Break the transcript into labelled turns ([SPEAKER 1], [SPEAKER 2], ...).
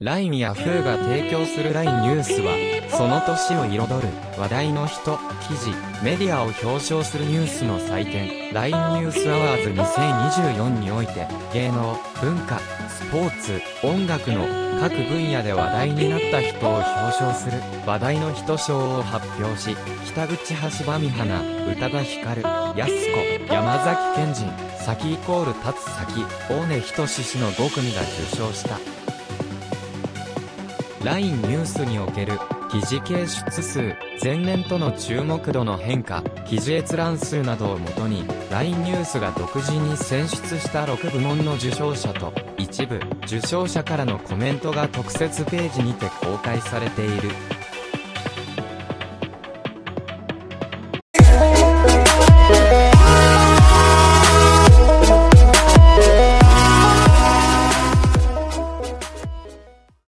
[SPEAKER 1] LINE や Yahoo が提供する LINE ニュースは、その年を彩る話題の人、記事、メディアを表彰するニュースの祭典、LINE ニュースアワーズ2024において、芸能、文化、スポーツ、音楽の各分野で話題になった人を表彰する話題の人賞を発表し、北口橋場美花、宇多田ヒカル、安子、山崎賢人、先イコール立つ先、大根仁氏の5組が受賞した。LINE ニュースにおける記事掲出数、前年との注目度の変化、記事閲覧数などをもとに、LINE ニュースが独自に選出した6部門の受賞者と、一部、受賞者からのコメントが特設ページにて公開されている。